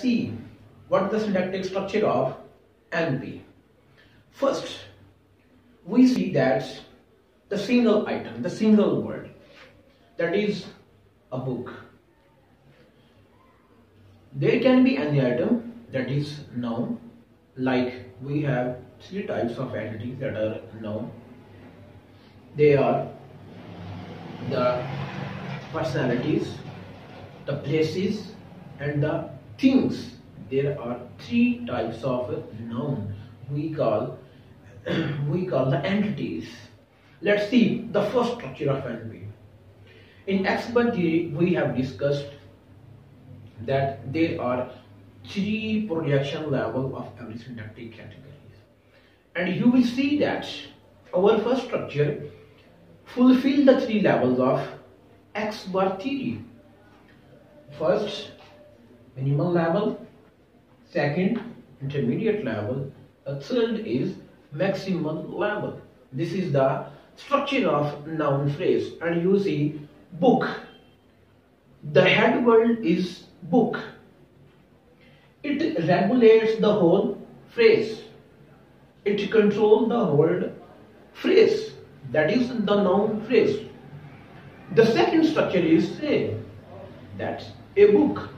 see what the syntactic structure of NP. First, we see that the single item, the single word, that is a book. There can be any item that is noun, like we have three types of entities that are noun. They are the personalities, the places, and the things. There are three types of noun we call we call the entities. Let's see the first structure of NP. In X-bar theory, we have discussed that there are three projection level of every syntactic categories. And you will see that our first structure fulfill the three levels of bar theory. First, minimal level. Second, intermediate level. The third is maximum level. This is the structure of noun phrase. And you see book. The head word is book. It regulates the whole phrase. It controls the whole phrase. That is the noun phrase. The second structure is say that a book,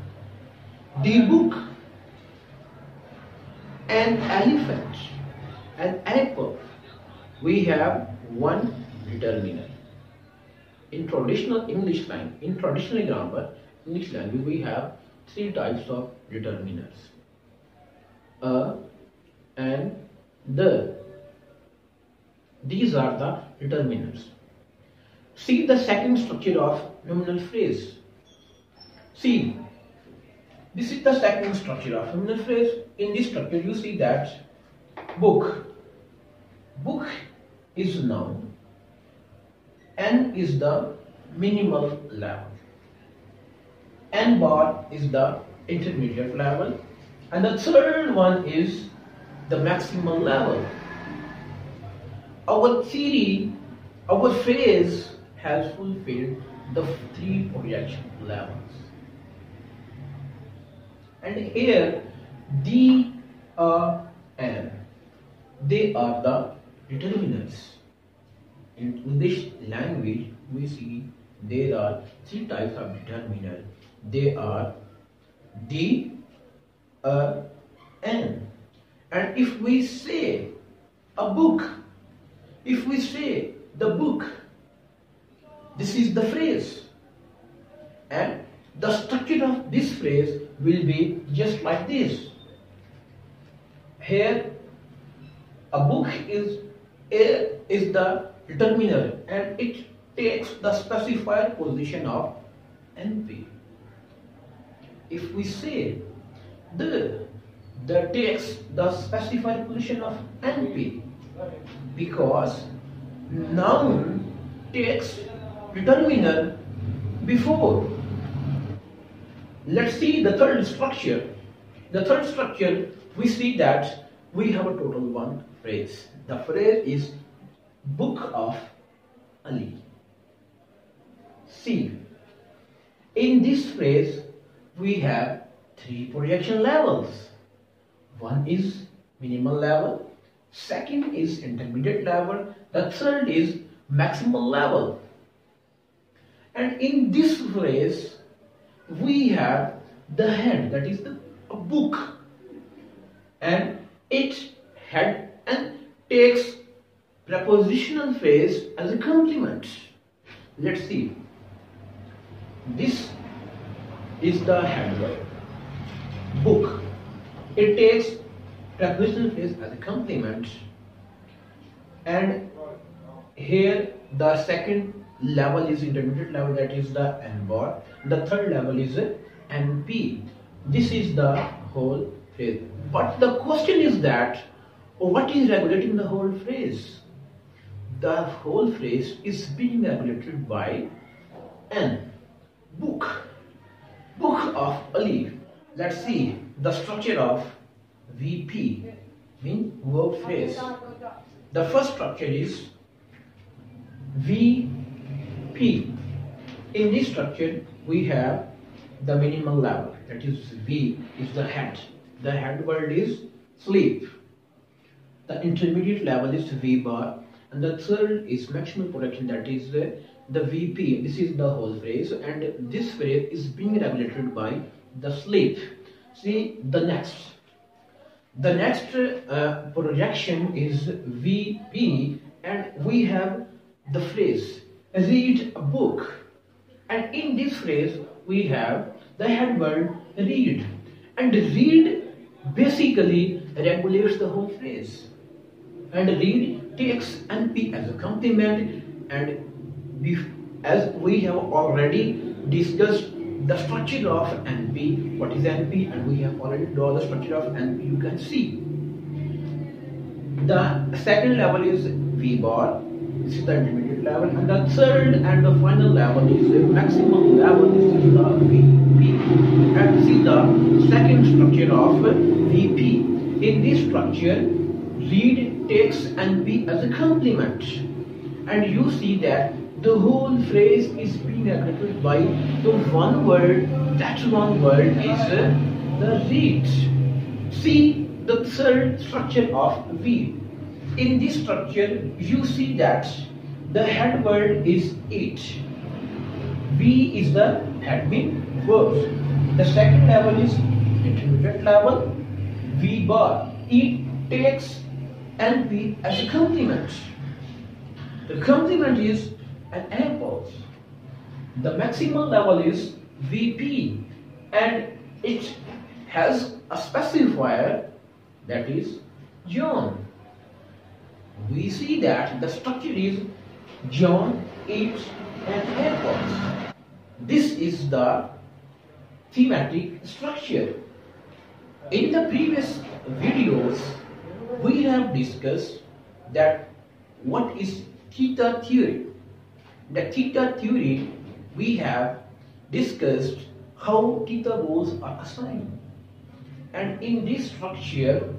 the book, an elephant, an apple. We have one determiner. In traditional English language, in traditional grammar, English language, we have three types of determiners. A and the. These are the determiners. See the second structure of nominal phrase. See, this is the second structure of nominal phrase. In this structure, you see that book. Book is noun. N is the minimal level. N bar is the intermediate level. And the third one is the maximum level. Our theory, our phrase has fulfilled the three projection levels. And here, D, A, N, they are the determinants. In English language, we see there are three types of determiner. They are D, A, N. And if we say a book, if we say the book, this is the phrase. Of this phrase will be just like this. Here, a book is a, is the determiner and it takes the specified position of NP. If we say the the takes the specified position of NP because noun takes determiner before. Let's see the third structure. The third structure, we see that we have a total one phrase. The phrase is Book of Ali. See, in this phrase, we have three projection levels. One is minimal level, second is intermediate level, the third is maximal level. And in this phrase, we have the head, that is the book. And it head and takes prepositional phrase as a complement. Let's see. This is the head word. Book. It takes prepositional phrase as a complement. And here the second level is intermediate level that is the N bar. The third level is NP. This is the whole phrase. But the question is that what is regulating the whole phrase? The whole phrase is being regulated by N. Book. Book of Ali. Let's see the structure of VP. Mean verb phrase. The first structure is VP. In this structure, we have the minimal level. that is V is the head. The head word is sleep. The intermediate level is V bar and the third is maximum production that is the, the VP. This is the whole phrase and this phrase is being regulated by the sleep. See the next. The next uh, projection is VP and we have the phrase read a book. And in this phrase we have the head word read. And read basically regulates the whole phrase. And read takes NP as a complement. And as we have already discussed the structure of NP, what is NP and we have already drawn the structure of NP you can see. The second level is V bar, this is the level and the third and the final level is the maximum level, this is the VP and see the second structure of VP. In this structure, read takes NP as a complement and you see that the whole phrase is being accompanied by the one word, that one word is the read. See the third structure of V. In this structure, you see that the head word is it. V is the head verb. The second level is intermediate level. V bar. It takes NP as a complement. The complement is an airports. The maximum level is VP and it has a specifier that is John. We see that the structure is John eats and airports. This is the thematic structure. In the previous videos, we have discussed that what is theta theory the theta theory, we have discussed how theta roles are assigned. And in this structure,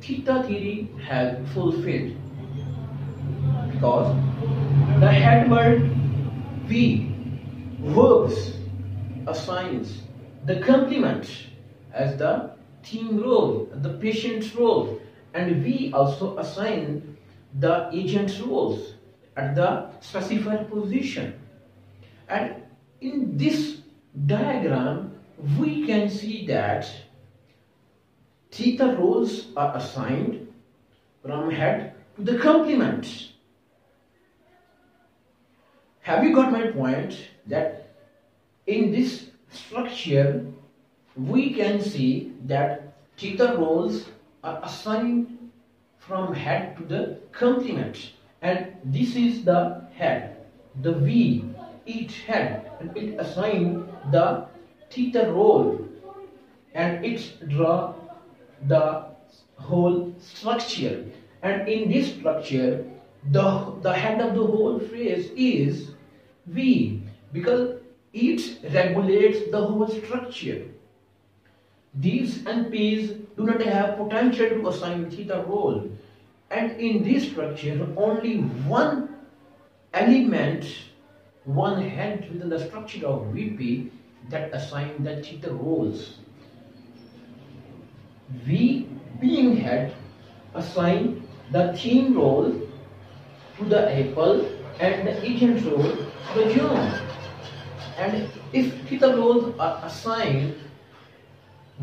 theta theory has fulfilled because the head word V, verbs, assigns the complement as the theme role, the patient role, and we also assign the agent roles at the specified position. And in this diagram, we can see that theta roles are assigned from head to the complement. Have you got my point that in this structure we can see that theta roles are assigned from head to the complement and this is the head the V each head. And it assign the theta role. And it draw the whole structure and in this structure the, the head of the whole phrase is V because it regulates the whole structure. These NPs do not have potential to assign theta role and in this structure only one element one head within the structure of VP that assign the theta roles. V being head assign the theme role to the apple and the agent role to the germ. And if theta roles are assigned,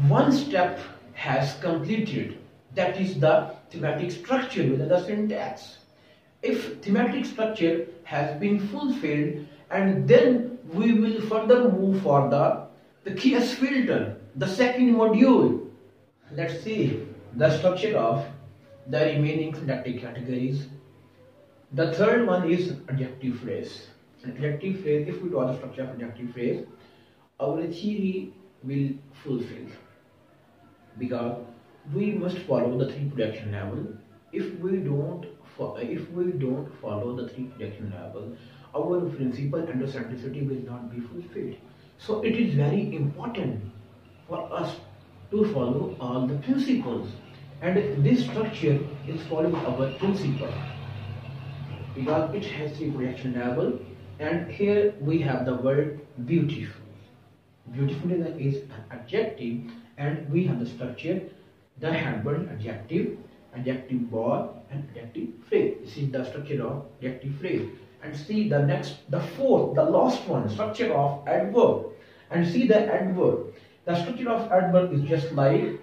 one step has completed that is the thematic structure within the syntax. If thematic structure has been fulfilled and then we will further move for the, the Case filter, the second module. Let's see the structure of the remaining syntactic categories. The third one is adjective phrase. Adjective phrase, if we draw the structure of adjective phrase, our theory will fulfill because we must follow the three projection level. If we don't, if we don't follow the three projection level, our principle endocentricity will not be fulfilled. So it is very important for us to follow all the principles, and this structure is following our principle. Because it has three projection level, and here we have the word beautiful. beautiful is an adjective and we have the structure the adverb adjective adjective bar and adjective phrase. This is the structure of adjective phrase. And see the next the fourth the last one structure of adverb. And see the adverb the structure of adverb is just like.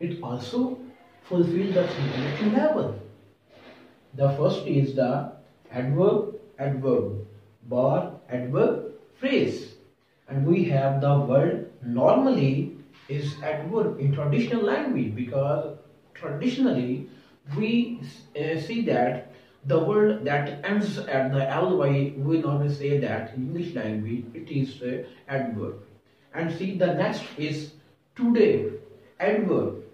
It also fulfills the intellectual level the first is the adverb adverb bar adverb phrase. And we have the word normally is adverb in traditional language because traditionally we uh, see that the word that ends at the ly we normally say that in english language it is uh, adverb and see the next is today adverb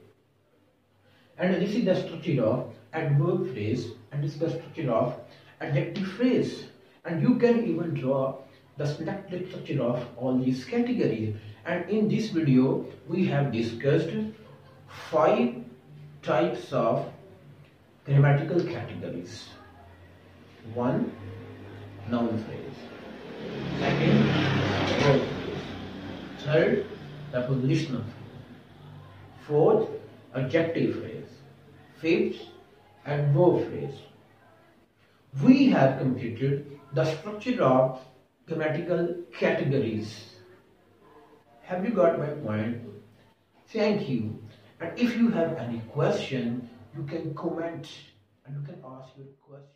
and this is the structure of adverb phrase and this is the structure of adjective phrase. And you can even draw the syntactic structure of all these categories. And in this video we have discussed five types of grammatical categories. One noun phrase. Second verb third prepositional phrase fourth adjective phrase fifth adverb phrase we have completed the structure of grammatical categories. Have you got my point? Thank you. And if you have any question, you can comment and you can ask your question.